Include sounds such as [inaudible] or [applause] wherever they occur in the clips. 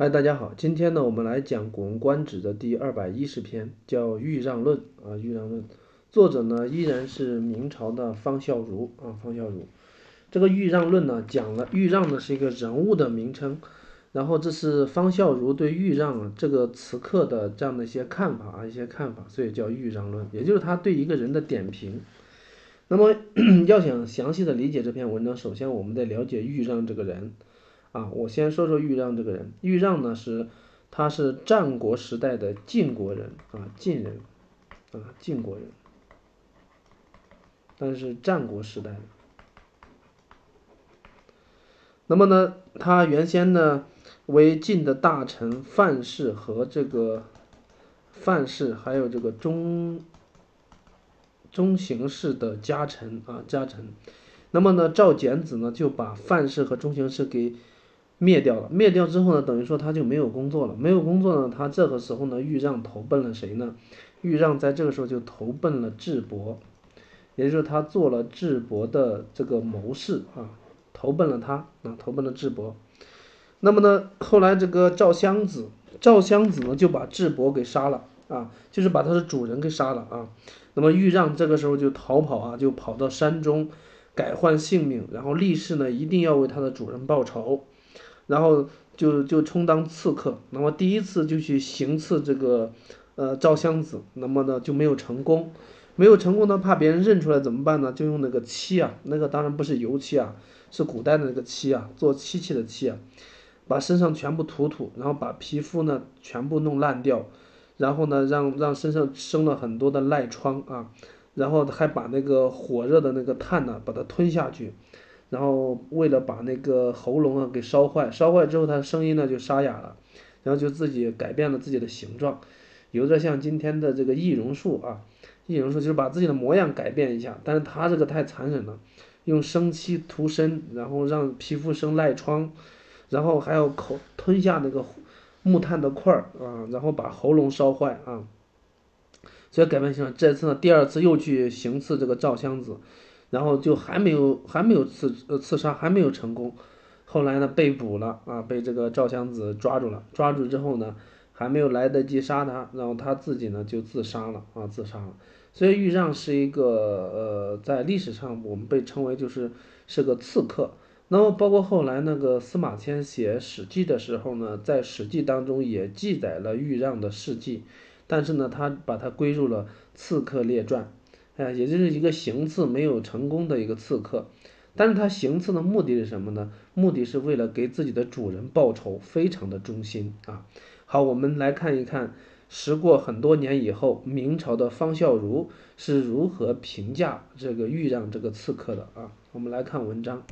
嗨，大家好，今天呢，我们来讲《古文观止》的第二百一十篇，叫《豫让论》啊，《豫让论》，作者呢依然是明朝的方孝孺啊，方孝孺。这个《豫让论》呢，讲了豫让呢是一个人物的名称，然后这是方孝孺对豫让这个词客的这样的一些看法啊，一些看法，所以叫《豫让论》，也就是他对一个人的点评。那么 [clears throat] 要想详细的理解这篇文章，首先我们得了解豫让这个人。啊，我先说说豫让这个人。豫让呢是，他是战国时代的晋国人啊，晋人，啊，晋国人。但是战国时代的。那么呢，他原先呢为晋的大臣范氏和这个范氏，还有这个中中行氏的家臣啊，家臣。那么呢，赵简子呢就把范氏和中行氏给。灭掉了，灭掉之后呢，等于说他就没有工作了，没有工作呢，他这个时候呢，豫让投奔了谁呢？豫让在这个时候就投奔了智伯，也就是他做了智伯的这个谋士啊，投奔了他啊，投奔了智伯。那么呢，后来这个赵襄子，赵襄子呢就把智伯给杀了啊，就是把他的主人给杀了啊。那么豫让这个时候就逃跑啊，就跑到山中，改换性命，然后立誓呢一定要为他的主人报仇。然后就就充当刺客，那么第一次就去行刺这个，呃赵襄子，那么呢就没有成功，没有成功呢，怕别人认出来怎么办呢？就用那个漆啊，那个当然不是油漆啊，是古代的那个漆啊，做漆器的漆啊，把身上全部涂涂，然后把皮肤呢全部弄烂掉，然后呢让让身上生了很多的赖疮啊，然后还把那个火热的那个炭呢把它吞下去。然后为了把那个喉咙啊给烧坏，烧坏之后他的声音呢就沙哑了，然后就自己改变了自己的形状，有点像今天的这个易容术啊，易容术就是把自己的模样改变一下，但是他这个太残忍了，用生漆涂身，然后让皮肤生赖疮，然后还要口吞下那个木炭的块儿啊，然后把喉咙烧坏啊，所以改变形象。这次呢，第二次又去行刺这个赵襄子。然后就还没有还没有刺呃刺杀还没有成功，后来呢被捕了啊被这个赵襄子抓住了抓住之后呢还没有来得及杀他，然后他自己呢就自杀了啊自杀了，所以豫让是一个呃在历史上我们被称为就是是个刺客，那么包括后来那个司马迁写《史记》的时候呢，在《史记》当中也记载了豫让的事迹，但是呢他把它归入了《刺客列传》。哎，也就是一个行刺没有成功的一个刺客，但是他行刺的目的是什么呢？目的是为了给自己的主人报仇，非常的忠心啊。好，我们来看一看，时过很多年以后，明朝的方孝孺是如何评价这个豫让这个刺客的啊？我们来看文章，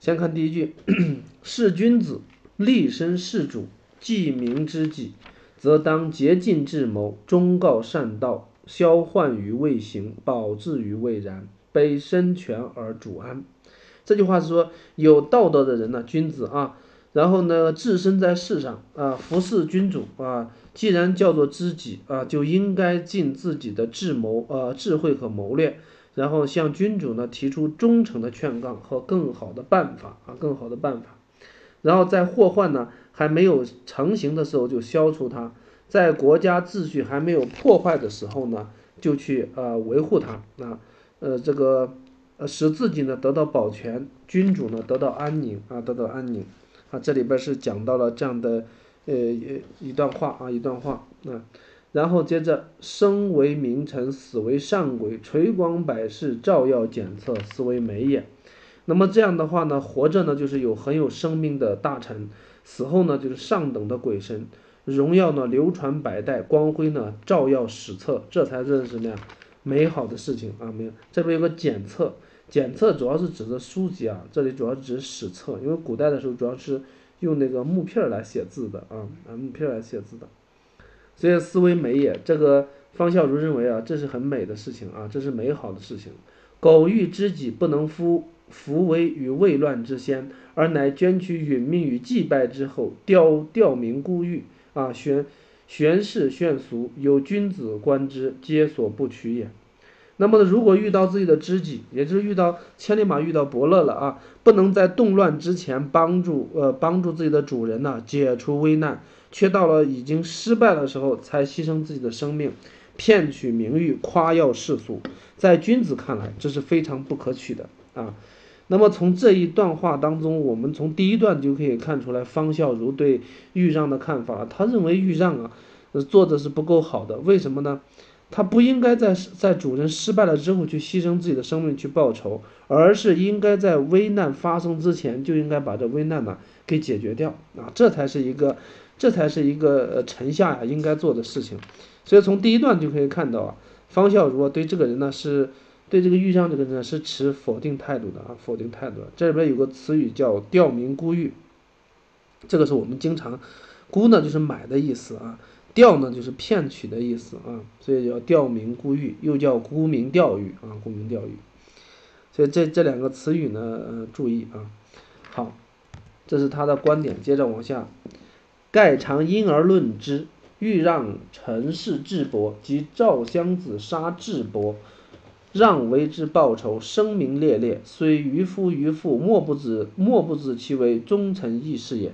先看第一句：是君子，立身事主，既明之己，则当竭尽智谋，忠告善道。消患于未行，保治于未然，悲身权而主安。这句话是说，有道德的人呢，君子啊，然后呢，置身在世上啊，服侍君主啊，既然叫做知己啊，就应该尽自己的智谋啊，智慧和谋略，然后向君主呢提出忠诚的劝告和更好的办法啊，更好的办法，然后在祸患呢还没有成型的时候就消除它。在国家秩序还没有破坏的时候呢，就去呃维护它，啊，呃这个呃使自己呢得到保全，君主呢得到安宁啊，得到安宁啊，这里边是讲到了这样的呃一段话啊一段话啊，然后接着生为名臣，死为上鬼，垂光百世，照耀检测，斯为美也。那么这样的话呢，活着呢就是有很有生命的大臣，死后呢就是上等的鬼神。荣耀呢流传百代，光辉呢照耀史册，这才是什么呀？美好的事情啊！没有，这边有个检测，检测主要是指的书籍啊，这里主要指史册，因为古代的时候主要是用那个木片来写字的啊，啊木片来写字的，所以思维美也。这个方孝孺认为啊，这是很美的事情啊，这是美好的事情。苟欲知己，不能夫扶危于未乱之先，而乃捐躯殒命于祭拜之后，吊吊民孤玉。啊，玄玄氏炫俗，有君子观之，皆所不取也。那么呢，如果遇到自己的知己，也就是遇到千里马遇到伯乐了啊，不能在动乱之前帮助呃帮助自己的主人呢解除危难，却到了已经失败的时候才牺牲自己的生命，骗取名誉，夸耀世俗，在君子看来这是非常不可取的啊。那么从这一段话当中，我们从第一段就可以看出来方孝孺对豫让的看法，他认为豫让啊，做的是不够好的，为什么呢？他不应该在在主人失败了之后去牺牲自己的生命去报仇，而是应该在危难发生之前就应该把这危难呢给解决掉啊，这才是一个，这才是一个呃臣下呀应该做的事情。所以从第一段就可以看到啊，方孝孺对这个人呢是对这个豫让这个人呢是持否定态度的啊，否定态度。这里边有个词语叫吊民孤玉，这个是我们经常，孤呢就是买的意思啊。钓呢，就是骗取的意思啊，所以叫钓名孤玉，又叫沽名钓誉啊，沽名钓誉。所以这这两个词语呢，呃，注意啊。好，这是他的观点。接着往下，盖常因而论之。欲让陈氏智伯及赵襄子杀智伯，让为之报仇，声名烈烈，虽渔夫渔妇，莫不知莫不知其为忠臣义士也。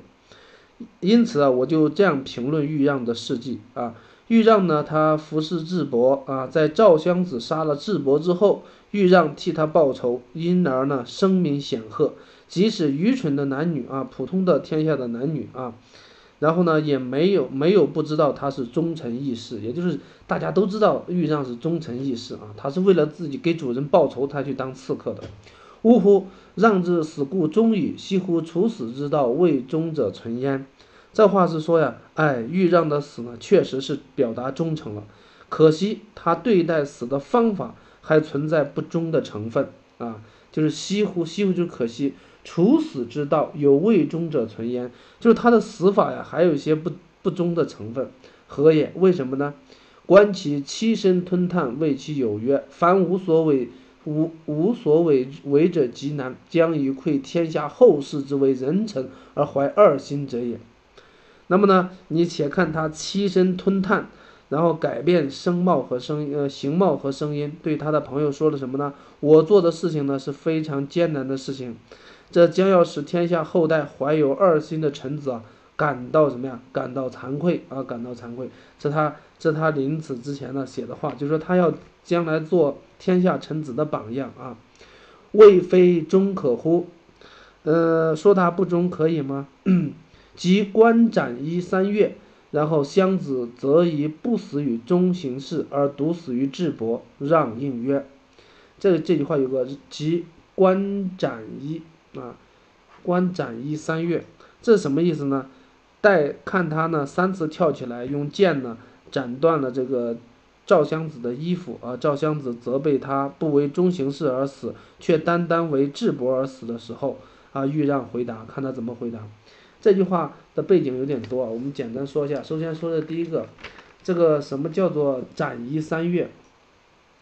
因此啊，我就这样评论豫让的事迹啊。豫让呢，他服侍智伯啊，在赵襄子杀了智伯之后，豫让替他报仇，因而呢声名显赫。即使愚蠢的男女啊，普通的天下的男女啊，然后呢也没有没有不知道他是忠臣义士，也就是大家都知道豫让是忠臣义士啊，他是为了自己给主人报仇才去当刺客的。呜呼！让之死故忠矣，惜乎处死之道，为忠者存焉。这话是说呀，哎，豫让的死呢，确实是表达忠诚了。可惜他对待死的方法还存在不忠的成分啊，就是惜乎，惜乎就是可惜。处死之道，有为忠者存焉，就是他的死法呀，还有一些不不忠的成分。何也？为什么呢？观其栖身吞炭，谓其有曰：凡无所为。无无所为为者极难，将以愧天下后世之为人臣而怀二心者也。那么呢，你且看他栖身吞炭，然后改变声貌和声呃形貌和声音，对他的朋友说了什么呢？我做的事情呢是非常艰难的事情，这将要使天下后代怀有二心的臣子啊感到什么呀？感到惭愧啊，感到惭愧。这他这他临死之前呢写的话，就说他要将来做。天下臣子的榜样啊，未非忠可乎？呃，说他不忠可以吗？[clears throat] 即观斩一三月，然后襄子则以不死于中行氏，而独死于智伯，让应曰：这这句话有个即观斩一啊，观斩一三月，这什么意思呢？待看他呢三次跳起来，用剑呢斩断了这个。赵襄子的衣服啊，赵襄子责备他不为中行事而死，却单单为智伯而死的时候啊，豫让回答，看他怎么回答。这句话的背景有点多啊，我们简单说一下。首先说的第一个，这个什么叫做斩衣三月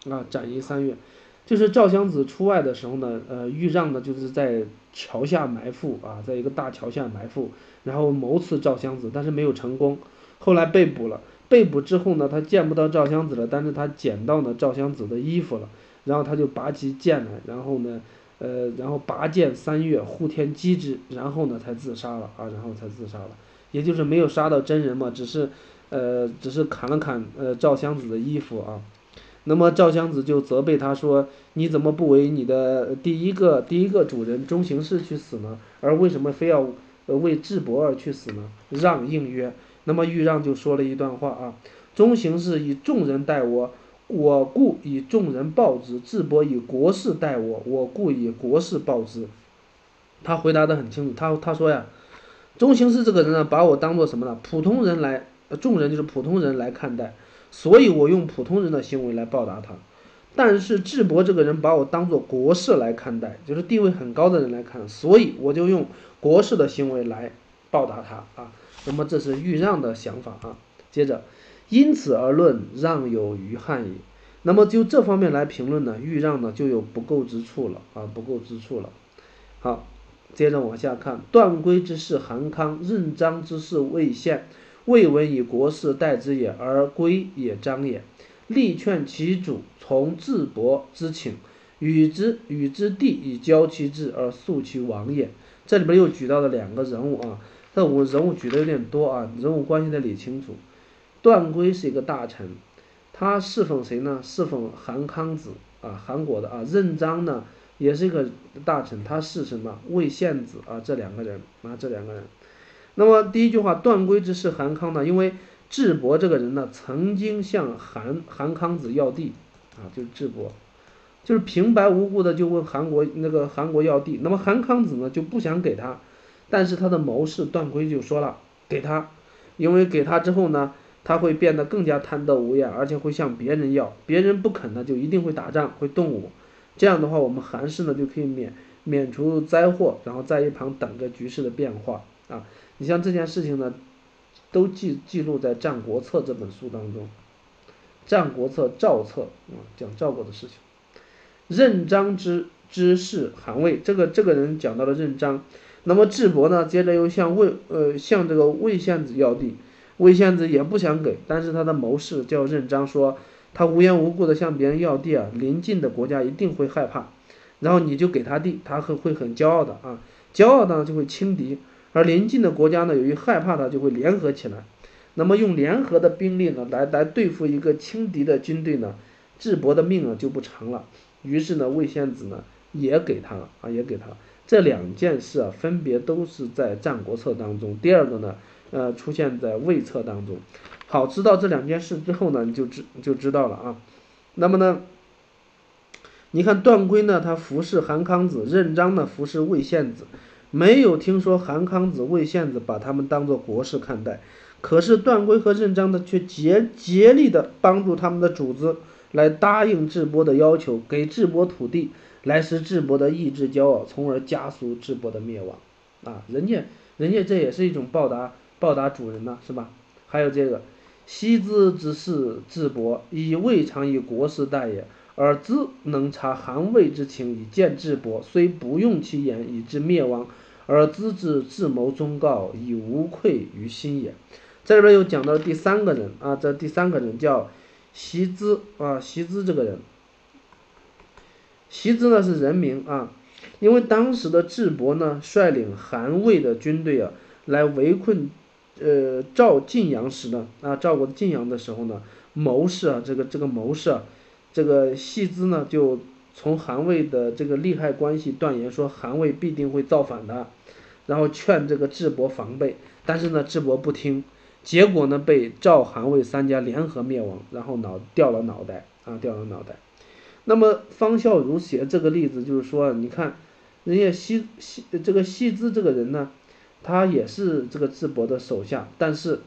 啊？斩衣三月，就是赵襄子出外的时候呢，呃，豫让呢就是在桥下埋伏啊，在一个大桥下埋伏，然后谋刺赵襄子，但是没有成功，后来被捕了。被捕之后呢，他见不到赵襄子了，但是他捡到呢赵襄子的衣服了，然后他就拔起剑来，然后呢，呃，然后拔剑三月，呼天击之，然后呢才自杀了啊，然后才自杀了，也就是没有杀到真人嘛，只是，呃，只是砍了砍呃赵襄子的衣服啊，那么赵襄子就责备他说，你怎么不为你的第一个第一个主人中行氏去死呢？而为什么非要呃为智伯而去死呢？让应曰。那么豫让就说了一段话啊，中行氏以众人待我，我故以众人报之；智伯以国事待我，我故以国事报之。他回答的很清楚，他他说呀，中行氏这个人呢，把我当做什么呢？普通人来，众人就是普通人来看待，所以我用普通人的行为来报答他。但是智伯这个人把我当做国士来看待，就是地位很高的人来看，所以我就用国士的行为来报答他啊。那么这是豫让的想法啊。接着，因此而论，让有余憾矣。那么就这方面来评论呢，豫让呢就有不够之处了啊，不够之处了。好，接着往下看，段珪之事，韩康；任章之事，魏献。魏文以国事待之也，而归也张也。力劝其主从智伯之请，与之与之地以交其志而诉其亡也。这里边又举到了两个人物啊，这我人物举的有点多啊，人物关系得理清楚。段圭是一个大臣，他侍奉谁呢？侍奉韩康子啊，韩国的啊。任章呢，也是一个大臣，他是什么？魏献子啊，这两个人啊，这两个人。那么第一句话，段圭之事韩康呢？因为智伯这个人呢，曾经向韩韩康子要地啊，就是智伯，就是平白无故的就问韩国那个韩国要地。那么韩康子呢就不想给他，但是他的谋士段圭就说了给他，因为给他之后呢，他会变得更加贪得无厌，而且会向别人要，别人不肯呢就一定会打仗会动武。这样的话，我们韩氏呢就可以免免除灾祸，然后在一旁等着局势的变化啊。你像这件事情呢，都记记录在《战国策》这本书当中，《战国策·赵策》啊，讲赵国的事情。任章之之事韩魏，这个这个人讲到了任章。那么智伯呢，接着又向魏呃向这个魏献子要地，魏献子也不想给，但是他的谋士叫任章说，他无缘无故的向别人要地啊，邻近的国家一定会害怕，然后你就给他地，他会会很骄傲的啊，骄傲的就会轻敌。而邻近的国家呢，由于害怕他，就会联合起来。那么用联合的兵力呢，来来对付一个轻敌的军队呢，智伯的命啊就不长了。于是呢，魏献子呢也给他了啊，也给他了。这两件事啊，分别都是在《战国策》当中。第二个呢，呃，出现在《魏策》当中。好，知道这两件事之后呢，你就知就知道了啊。那么呢，你看段圭呢，他服侍韩康子；任章呢，服侍魏献子。没有听说韩康子、魏献子把他们当做国士看待，可是段圭和任章的却竭竭力的帮助他们的主子来答应智伯的要求，给智伯土地，来使智伯的意志骄傲，从而加速智伯的灭亡。啊，人家人家这也是一种报答报答主人呢，是吧？还有这个，西资之事智伯，以未尝以国士待也。而兹能察韩魏之情以见智伯，虽不用其言以致灭亡，而资质智谋忠告，以无愧于心也。这里边又讲到第三个人啊，这第三个人叫习之啊，习之这个人，习之呢是人名啊，因为当时的智伯呢率领韩魏的军队啊来围困呃赵晋阳时呢啊赵国的晋阳的时候呢，谋士啊这个这个谋士啊。这个细资呢，就从韩魏的这个利害关系断言说韩魏必定会造反的，然后劝这个智伯防备，但是呢，智伯不听，结果呢，被赵韩魏三家联合灭亡，然后脑掉了脑袋啊，掉了脑袋。那么方孝孺写这个例子，就是说，你看，人家西西这个细资这个人呢，他也是这个智伯的手下，但是。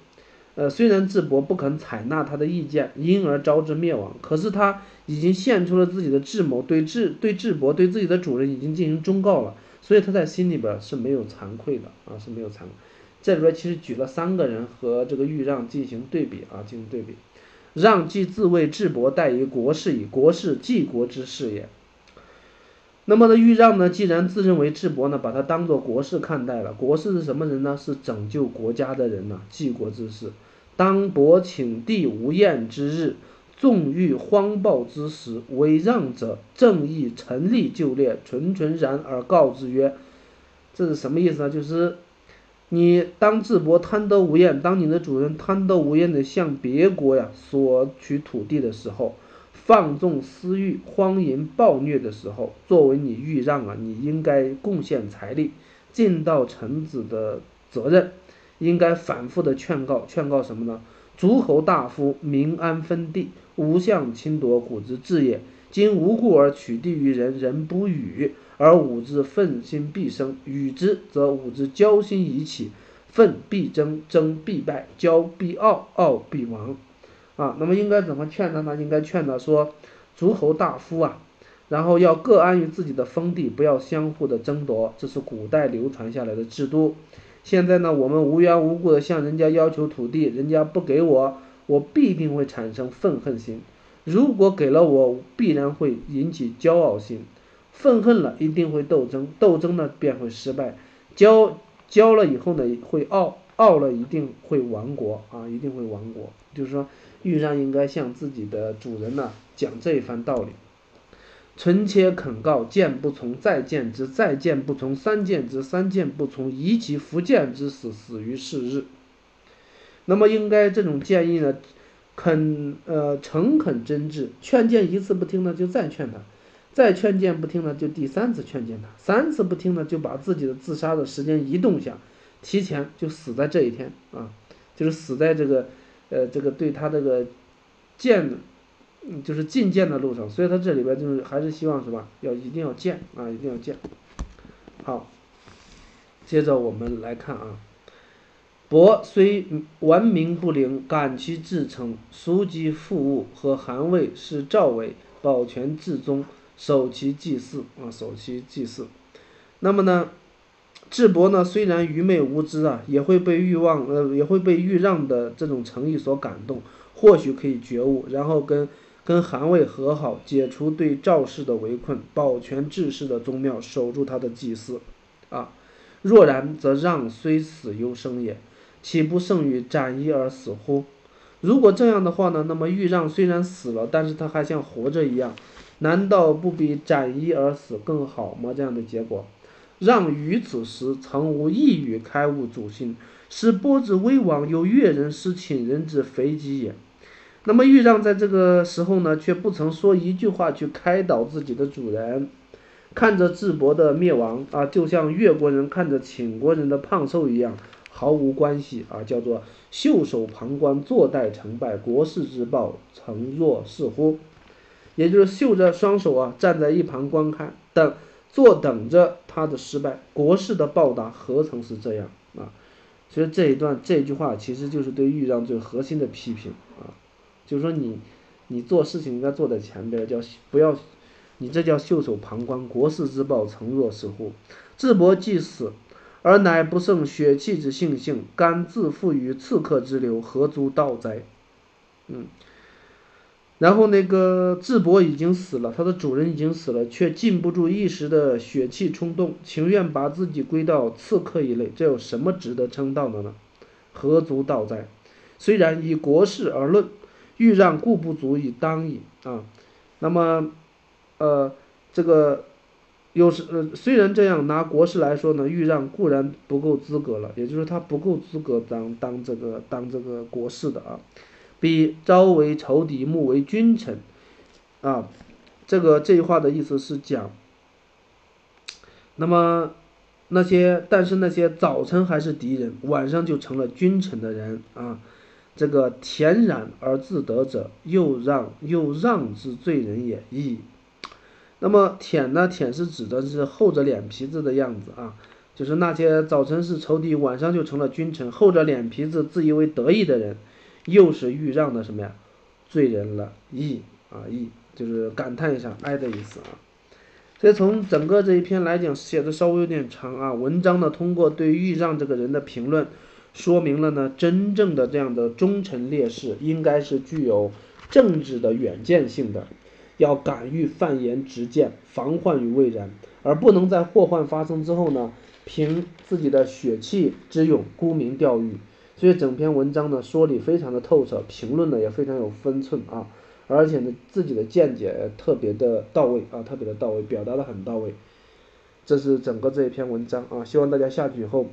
呃，虽然智伯不肯采纳他的意见，因而招致灭亡，可是他已经献出了自己的智谋，对智对智伯对自己的主人已经进行忠告了，所以他在心里边是没有惭愧的啊，是没有惭愧。这里边其实举了三个人和这个豫让进行对比啊，进行对比。让既自谓智伯待于国事矣，国事继国之事也。那么呢，豫让呢，既然自认为智伯呢，把他当做国事看待了，国事是什么人呢？是拯救国家的人呢，济国之事。当伯请帝无厌之日，纵欲荒暴之时，为让者正义臣立就列，纯纯然而告之曰：“这是什么意思呢？就是你当智伯贪得无厌，当你的主人贪得无厌的向别国呀索取土地的时候，放纵私欲、荒淫暴虐的时候，作为你豫让啊，你应该贡献财力，尽到臣子的责任。”应该反复的劝告，劝告什么呢？诸侯大夫民安分地，无相侵夺古之治也。今无故而取缔于人，人不与，而吾之愤心必生；与之，则吾之骄心已起，愤必争，争必败，骄必傲，傲必亡。啊，那么应该怎么劝他呢？应该劝他说：诸侯大夫啊，然后要各安于自己的封地，不要相互的争夺，这是古代流传下来的制度。现在呢，我们无缘无故的向人家要求土地，人家不给我，我必定会产生愤恨心；如果给了我，必然会引起骄傲心，愤恨了一定会斗争，斗争呢便会失败，骄骄了以后呢会傲，傲了一定会亡国啊，一定会亡国。就是说，豫让应该向自己的主人呢讲这一番道理。臣妾恳告：谏不从，再谏之；再谏不从，三谏之；三谏不从，夷其复谏之死，死于是日。那么应该这种建议呢，肯呃诚恳真挚，劝谏一次不听呢，就再劝他；再劝谏不听呢，就第三次劝谏他；三次不听呢，就把自己的自杀的时间移动下，提前就死在这一天啊，就是死在这个呃这个对他这个谏。嗯，就是进谏的路上，所以他这里边就是还是希望什么？要一定要谏啊，一定要谏。好，接着我们来看啊，伯虽顽名不灵，感其至诚，熟积富务，和韩魏是赵伟保全至宗，守其祭祀啊，守其祭祀。那么呢，智伯呢虽然愚昧无知啊，也会被欲望呃，也会被欲让的这种诚意所感动，或许可以觉悟，然后跟。跟韩魏和好，解除对赵氏的围困，保全治世的宗庙，守住他的祭祀，啊，若然则让虽死犹生也，岂不胜于斩夷而死乎？如果这样的话呢？那么豫让虽然死了，但是他还像活着一样，难道不比斩夷而死更好吗？这样的结果，让于此时曾无一语开悟主心，使波之威王有越人失寝人之肥己也。那么豫让在这个时候呢，却不曾说一句话去开导自己的主人，看着智伯的灭亡啊，就像越国人看着秦国人的胖瘦一样，毫无关系啊，叫做袖手旁观，坐待成败，国事之报，诚若是乎？也就是袖着双手啊，站在一旁观看，等坐等着他的失败，国事的报答何曾是这样啊？所以这一段这句话其实就是对豫让最核心的批评啊。就是说你，你做事情应该坐在前边，叫不要，你这叫袖手旁观，国事之报，诚若是乎？智伯既死，而乃不胜血气之性性，甘自负于刺客之流，何足道哉？嗯，然后那个智伯已经死了，他的主人已经死了，却禁不住一时的血气冲动，情愿把自己归到刺客一类，这有什么值得称道的呢？何足道哉？虽然以国事而论。欲让故不足以当矣啊，那么，呃，这个，有时呃，虽然这样拿国事来说呢，欲让固然不够资格了，也就是他不够资格当当这个当这个国事的啊，比朝为仇敌，暮为君臣，啊，这个这句话的意思是讲，那么那些但是那些早晨还是敌人，晚上就成了君臣的人啊。这个恬然而自得者，又让又让之罪人也亦。那么舔呢？舔是指的是厚着脸皮子的样子啊，就是那些早晨是仇敌，晚上就成了君臣，厚着脸皮子自以为得意的人，又是欲让的什么呀？罪人了亦啊亦，就是感叹一下哀的意思啊。所以从整个这一篇来讲，写的稍微有点长啊。文章呢，通过对豫让这个人的评论。说明了呢，真正的这样的忠臣烈士应该是具有政治的远见性的，要敢于犯言直谏，防患于未然，而不能在祸患发生之后呢，凭自己的血气之勇沽名钓誉。所以整篇文章呢说理非常的透彻，评论呢也非常有分寸啊，而且呢自己的见解特别的到位啊，特别的到位，表达的很到位。这是整个这一篇文章啊，希望大家下去以后。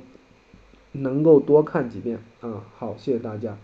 能够多看几遍啊！好，谢谢大家。